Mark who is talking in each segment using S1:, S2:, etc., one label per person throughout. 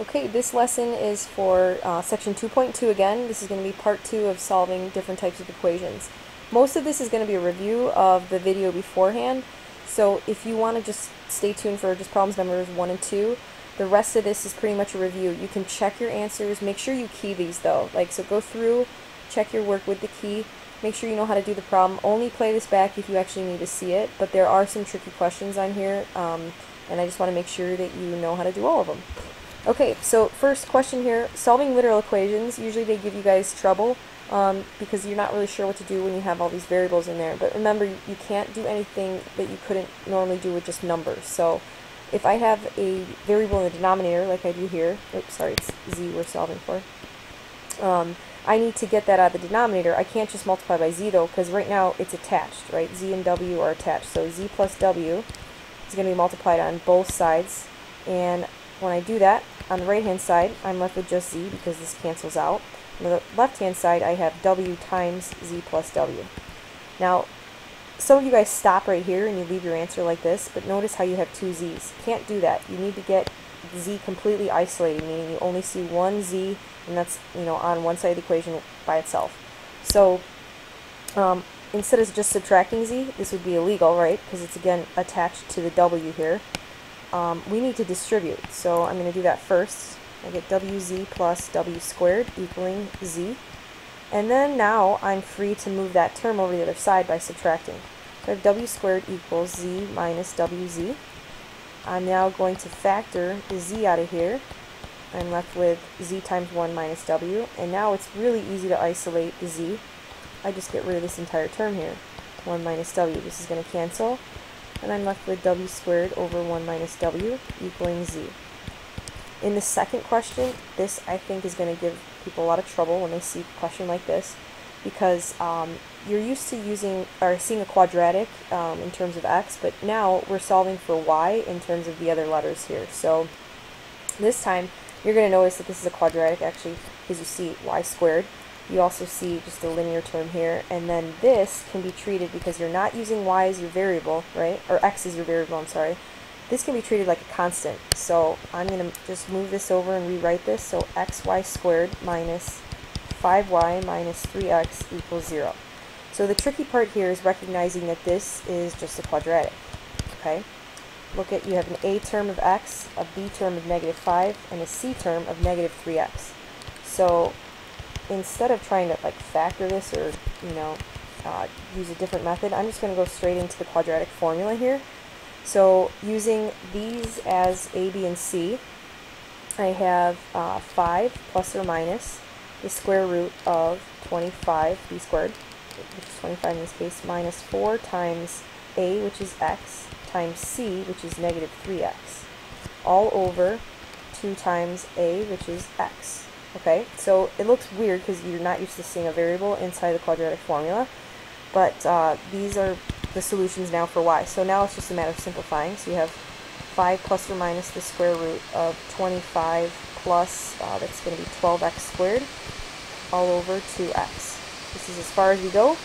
S1: Okay, this lesson is for uh, section 2.2 again. This is going to be part two of solving different types of equations. Most of this is going to be a review of the video beforehand, so if you want to just stay tuned for just problems numbers 1 and 2, the rest of this is pretty much a review. You can check your answers, make sure you key these though. Like, so go through, check your work with the key, make sure you know how to do the problem. Only play this back if you actually need to see it, but there are some tricky questions on here, um, and I just want to make sure that you know how to do all of them. Okay, so first question here, solving literal equations, usually they give you guys trouble um, because you're not really sure what to do when you have all these variables in there. But remember, you can't do anything that you couldn't normally do with just numbers. So if I have a variable in the denominator, like I do here, oops, sorry, it's z we're solving for, um, I need to get that out of the denominator. I can't just multiply by z though, because right now it's attached, right? z and w are attached. So z plus w is going to be multiplied on both sides, and when I do that, on the right hand side, I'm left with just z because this cancels out. On the left hand side, I have w times z plus w. Now, some of you guys stop right here and you leave your answer like this, but notice how you have two z's. Can't do that. You need to get z completely isolated, meaning you only see one z, and that's you know on one side of the equation by itself. So um, instead of just subtracting z, this would be illegal, right? Because it's again attached to the w here um, we need to distribute. So I'm going to do that first. I get wz plus w squared equaling z. And then now I'm free to move that term over the other side by subtracting. So I have w squared equals z minus wz. I'm now going to factor the z out of here. I'm left with z times 1 minus w. And now it's really easy to isolate the z. I just get rid of this entire term here. 1 minus w. This is going to cancel and I'm left with w squared over 1 minus w equaling z. In the second question, this I think is going to give people a lot of trouble when they see a question like this because um, you're used to using or seeing a quadratic um, in terms of x, but now we're solving for y in terms of the other letters here. So this time you're going to notice that this is a quadratic actually because you see y squared you also see just a linear term here, and then this can be treated because you're not using y as your variable, right? Or x as your variable, I'm sorry. This can be treated like a constant. So I'm going to just move this over and rewrite this. So xy squared minus 5y minus 3x equals 0. So the tricky part here is recognizing that this is just a quadratic, okay? Look at, you have an a term of x, a b term of negative 5, and a c term of negative 3x. So instead of trying to like factor this or, you know, uh, use a different method, I'm just going to go straight into the quadratic formula here. So using these as a, b, and c, I have uh, 5 plus or minus the square root of 25 b squared, which is 25 in this case, minus 4 times a, which is x, times c, which is negative 3x, all over 2 times a, which is x. Okay, so it looks weird because you're not used to seeing a variable inside the quadratic formula, but uh, these are the solutions now for y. So now it's just a matter of simplifying. So you have 5 plus or minus the square root of 25 plus, uh, that's going to be 12x squared, all over 2x. This is as far as we go.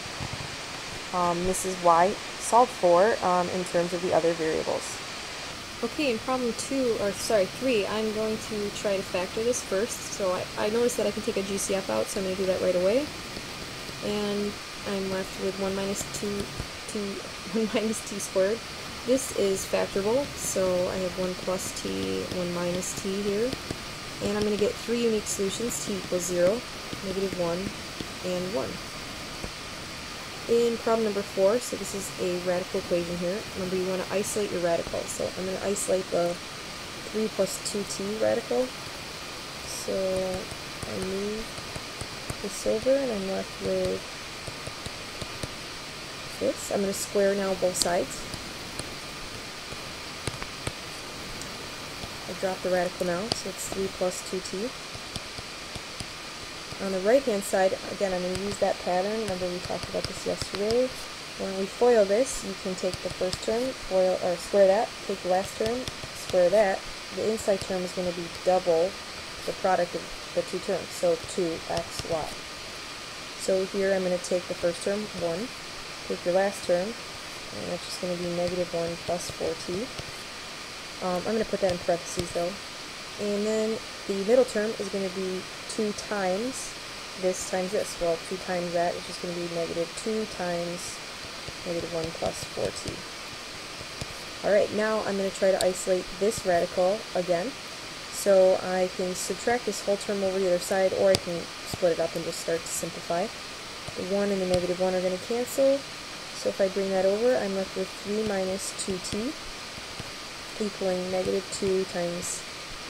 S1: Um, this is y solved for um, in terms of the other variables.
S2: Okay, in problem two, or sorry, three, I'm going to try to factor this first. So I, I noticed that I can take a GCF out, so I'm going to do that right away. And I'm left with 1 minus 2, 2 1 minus t squared. This is factorable, so I have 1 plus t, 1 minus t here. And I'm going to get three unique solutions, t equals 0, negative 1, and 1 in problem number four, so this is a radical equation here. Remember, you want to isolate your radical. So I'm going to isolate the 3 plus 2t radical. So I move this over and I'm left with this. I'm going to square now both sides. I drop the radical now, so it's 3 plus 2t. On the right hand side, again, I'm going to use that pattern. Remember we talked about this yesterday. When we FOIL this, you can take the first term, FOIL, or square that, take the last term, square that. The inside term is going to be double the product of the two terms, so 2xy. So here I'm going to take the first term, 1, take your last term, and that's just going to be negative 1 plus 4t. Um, I'm going to put that in parentheses though.
S1: And then the middle term is going to be 2 times this times this. Well, 2 times that is just going to be negative 2 times negative 1 plus 4t. Alright, now I'm going to try to isolate this radical again. So I can subtract this whole term over the other side, or I can split it up and just start to simplify. The 1 and the negative 1 are going to cancel. So if I bring that over, I'm left with 3 minus 2t equaling negative 2 times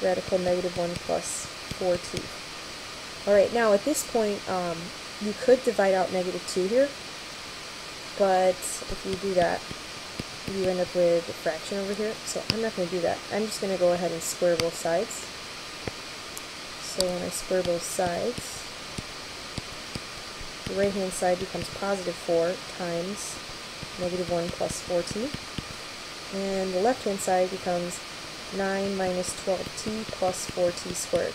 S1: radical negative 1 plus 4t. Alright, now at this point, um, you could divide out negative 2 here, but if you do that, you end up with a fraction over here, so I'm not going to do that. I'm just going to go ahead and square both sides. So when I square both sides, the right-hand side becomes positive 4 times negative 1 plus 4t, and the left-hand side becomes 9 minus 12t plus 4t squared.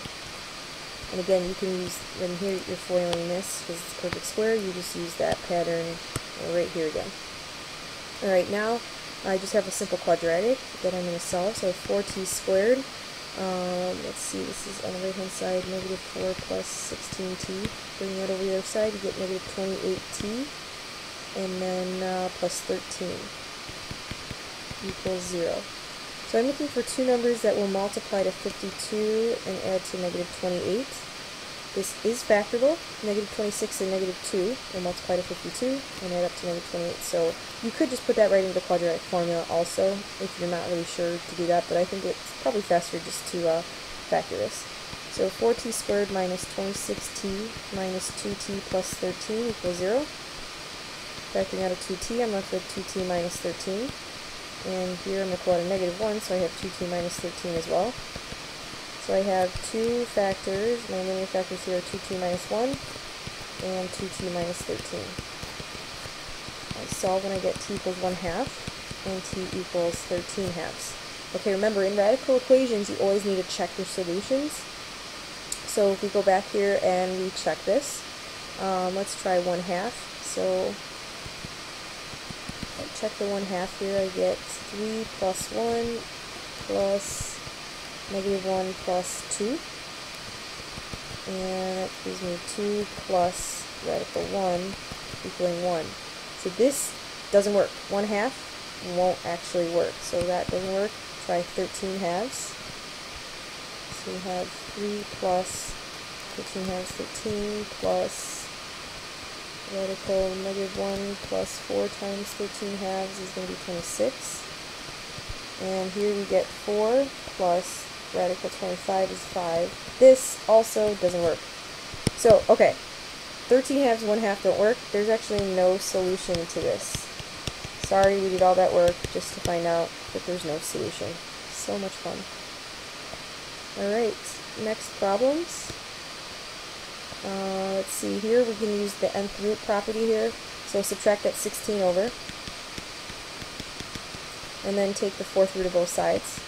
S1: And again, you can use, when here you're foiling this, because it's a perfect square, you just use that pattern right here again. Alright, now I just have a simple quadratic that I'm going to solve. So 4t squared, um, let's see, this is on the right hand side, negative 4 plus 16t. Bring that over the other side, you get negative 28t, and then uh, plus 13 equals 0. So I'm looking for two numbers that will multiply to 52 and add to negative 28. This is factorable. Negative 26 and negative 2 will multiply to 52 and add up to negative 28. So you could just put that right into the quadratic formula also if you're not really sure to do that, but I think it's probably faster just to uh, factor this. So 4t squared minus 26t minus 2t plus 13 equals 0. Factoring out a 2t, I'm left with 2t minus 13. And here I'm going to pull out a negative 1, so I have 2t minus 13 as well. So I have two factors. My linear factors here are 2t minus 1 and 2t minus 13. I solve when I get t equals 1 half and t equals 13 halves. Okay, remember, in radical equations, you always need to check your solutions. So if we go back here and we check this, um, let's try 1 half. So check the 1 half here, I get 3 plus 1 plus negative 1 plus 2. And that gives me 2 plus radical 1 equaling 1. So this doesn't work. 1 half won't actually work. So that doesn't work. Try 13 halves. So we have 3 plus 13 halves, 13 plus radical negative 1 plus 4 times 13 halves is going to be 26. And here we get 4 plus radical 25 is 5. This also doesn't work. So, okay, 13 halves, 1 half don't work. There's actually no solution to this. Sorry we did all that work just to find out that there's no solution. So much fun. Alright, next problems. Uh, let's see here, we can use the nth root property here. So subtract that 16 over. And then take the fourth root of both sides.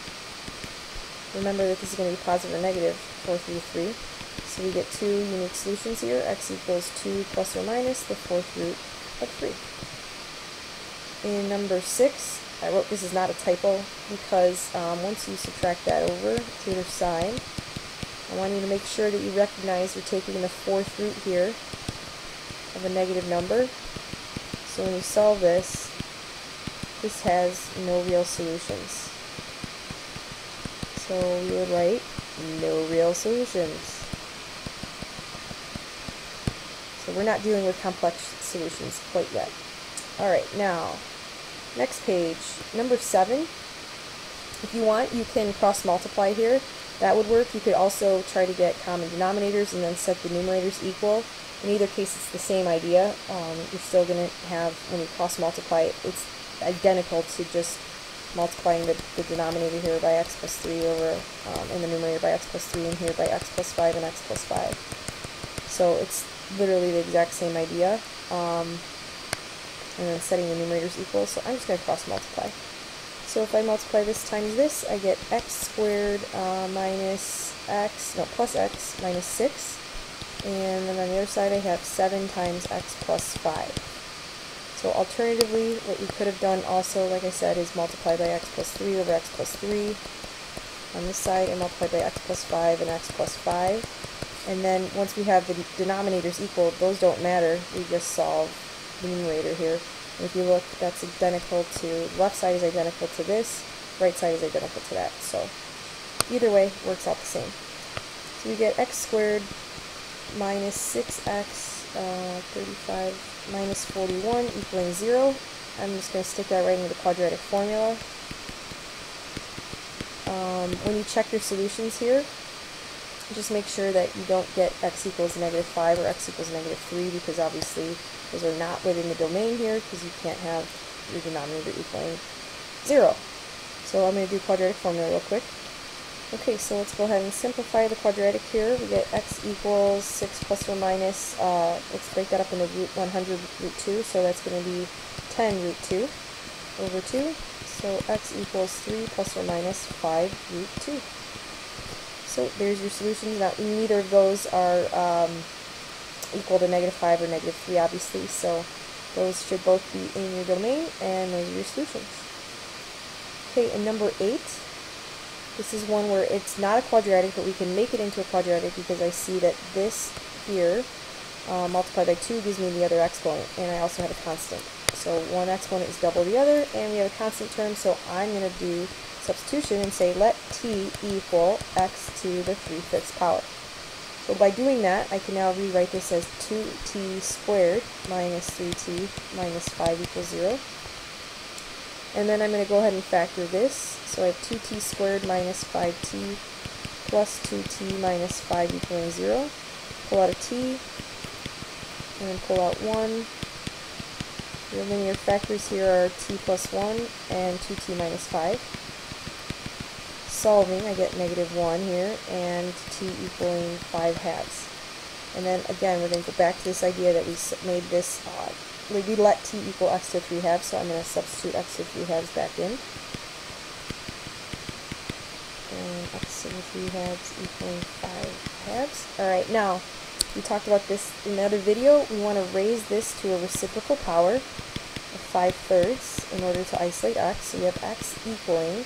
S1: Remember that this is going to be positive or negative, fourth root of 3. So we get two unique solutions here. x equals 2 plus or minus the fourth root of 3. In number 6, I wrote this is not a typo because um, once you subtract that over to either side, I want you to make sure that you recognize you're taking the fourth root here of a negative number. So when you solve this, this has no real solutions. So we would write no real solutions. So we're not dealing with complex solutions quite yet. Alright, now, next page, number 7. If you want, you can cross multiply here that would work. You could also try to get common denominators and then set the numerators equal. In either case, it's the same idea. Um, you're still going to have, when you cross multiply, it's identical to just multiplying the, the denominator here by x plus 3 over, um, in the numerator by x plus 3 and here by x plus 5 and x plus 5. So it's literally the exact same idea. Um, and then setting the numerators equal. So I'm just going to cross multiply. So if I multiply this times this, I get x squared uh, minus x, no, plus x minus 6. And then on the other side I have 7 times x plus 5. So alternatively, what you could have done also, like I said, is multiply by x plus 3 over x plus 3. on this side and multiply by x plus 5 and x plus 5. And then once we have the denominators equal, those don't matter. We just solve the numerator here. If you look, that's identical to, left side is identical to this, right side is identical to that. So either way, works out the same. So we get x squared minus 6x, uh, 35 minus 41 equaling 0. I'm just going to stick that right into the quadratic formula. Um, when you check your solutions here, just make sure that you don't get x equals negative 5 or x equals negative 3 because obviously those are not within the domain here because you can't have your denominator equaling 0. So I'm going to do quadratic formula real quick. Okay, so let's go ahead and simplify the quadratic here. We get x equals 6 plus or minus, uh, let's break that up into root 100 root 2, so that's going to be 10 root 2 over 2. So x equals 3 plus or minus 5 root 2. So there's your solutions. Now neither of those are um, equal to negative 5 or negative 3 obviously, so those should both be in your domain, and those are your solutions. Okay, and number 8, this is one where it's not a quadratic, but we can make it into a quadratic because I see that this here uh, multiplied by 2 gives me the other exponent, and I also have a constant. So one exponent is double the other, and we have a constant term, so I'm going to do substitution and say let t equal x to the 3 fifths power. So by doing that, I can now rewrite this as 2t squared minus 3t minus 5 equals 0. And then I'm going to go ahead and factor this. So I have 2t squared minus 5t plus 2t minus 5 equaling 0. Pull out a t, and then pull out 1. Your linear factors here are t plus 1 and 2t minus 5 solving, I get negative 1 here, and t equaling 5 halves. And then again, we're going to go back to this idea that we made this, uh, we let t equal x to 3 halves, so I'm going to substitute x to 3 halves back in. And x to the 3 halves equaling 5 halves. Alright, now, we talked about this in the other video. We want to raise this to a reciprocal power of 5 thirds in order to isolate x. So we have x equaling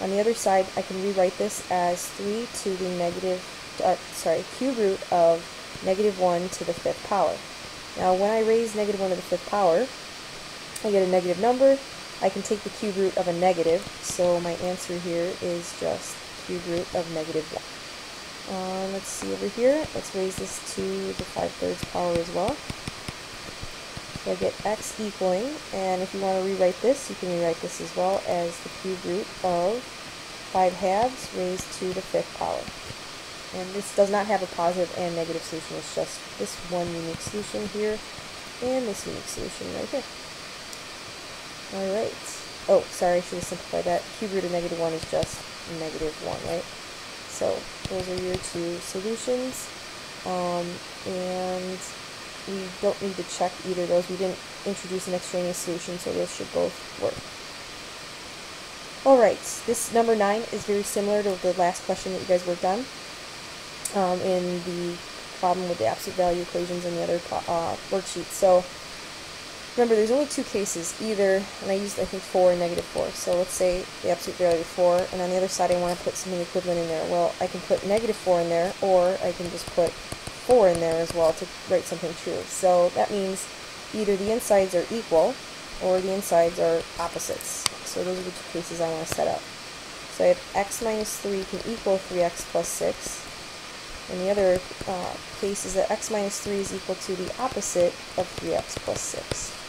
S1: on the other side, I can rewrite this as 3 to the negative, uh, sorry, cube root of negative 1 to the fifth power. Now, when I raise negative 1 to the fifth power, I get a negative number. I can take the cube root of a negative, so my answer here is just cube root of negative 1. Uh, let's see over here. Let's raise this to the 5 thirds power as well. So I get x equaling, and if you want to rewrite this, you can rewrite this as well as the cube root of 5 halves raised to the fifth power. And this does not have a positive and negative solution, it's just this one unique solution here, and this unique solution right here. Alright. Oh, sorry, I should have simplified that. Cube root of negative 1 is just negative 1, right? So, those are your two solutions. Um, and we don't need to check either of those. We didn't introduce an extraneous solution, so those should both work. Alright, this number 9 is very similar to the last question that you guys worked on um, in the problem with the absolute value equations and the other uh, worksheets. So remember, there's only two cases, either, and I used, I think, 4 and negative 4. So let's say the absolute value of 4, and on the other side I want to put something equivalent in there. Well, I can put negative 4 in there, or I can just put 4 in there as well to write something true. So that means either the insides are equal or the insides are opposites. So those are the two cases I want to set up. So I have x minus 3 can equal 3x plus 6. And the other uh, case is that x minus 3 is equal to the opposite of 3x plus 6.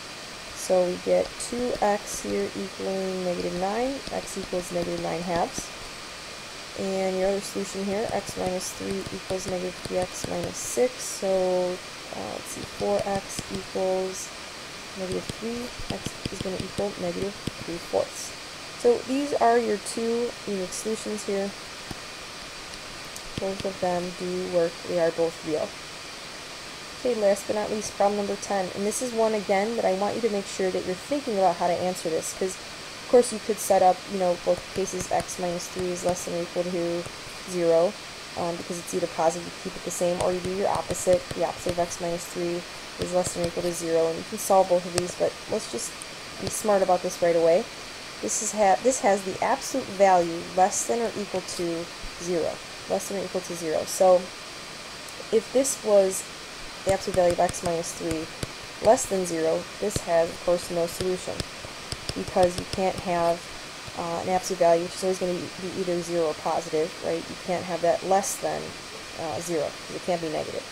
S1: So we get 2x here equaling negative 9, x equals negative 9 halves. And your other solution here, x minus 3 equals negative 3x minus 6. So uh, let's see, 4x equals negative 3. x is going to equal negative 3 fourths. So these are your two unique solutions here. Both of them do work. They are both real. Okay, last but not least, problem number 10. And this is one, again, that I want you to make sure that you're thinking about how to answer this. Because of course, you could set up, you know, both cases x minus 3 is less than or equal to 0, um, because it's either positive, you keep it the same, or you do your opposite. The opposite of x minus 3 is less than or equal to 0, and you can solve both of these, but let's just be smart about this right away. this is ha this has the absolute value less than or equal to 0. Less than or equal to 0. So if this was the absolute value of x minus 3 less than 0, this has, of course, no solution because you can't have uh, an absolute value, which is always going to be either 0 or positive, right? You can't have that less than uh, 0 because it can't be negative.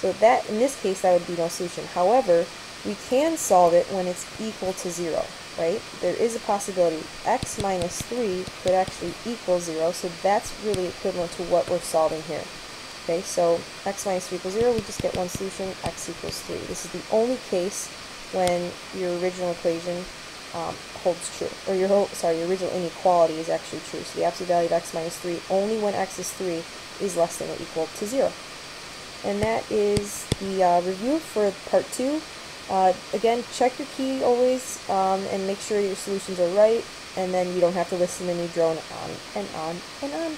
S1: So that, in this case, that would be no solution. However, we can solve it when it's equal to 0, right? There is a possibility x minus 3 could actually equal 0, so that's really equivalent to what we're solving here. Okay, so x minus 3 equals 0, we just get one solution, x equals 3. This is the only case when your original equation um, holds true, or your sorry, your original inequality is actually true. So the absolute value of x minus 3 only when x is 3 is less than or equal to 0. And that is the uh, review for part 2. Uh, again, check your key always um, and make sure your solutions are right, and then you don't have to listen to me drone on and on and on.